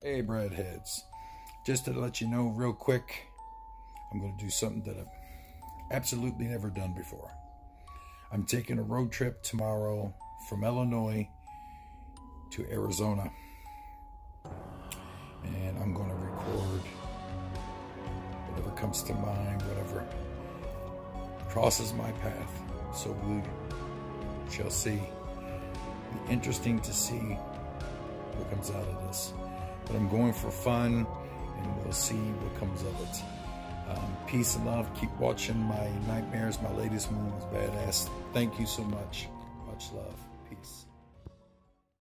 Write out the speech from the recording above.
Hey, Bradheads. Just to let you know real quick, I'm going to do something that I've absolutely never done before. I'm taking a road trip tomorrow from Illinois to Arizona. And I'm going to record whatever comes to mind, whatever crosses my path. So we shall see. Be interesting to see what comes out of this. But I'm going for fun, and we'll see what comes of it. Um, peace and love. Keep watching my nightmares. My latest movie was badass. Thank you so much. Much love.